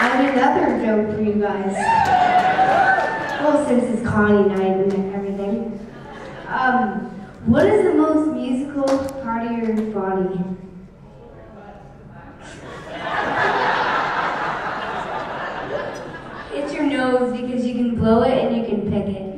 I have another joke for you guys. Well, since it's comedy night and everything. Um, what is the most musical part of your body? It's your nose because you can blow it and you can pick it.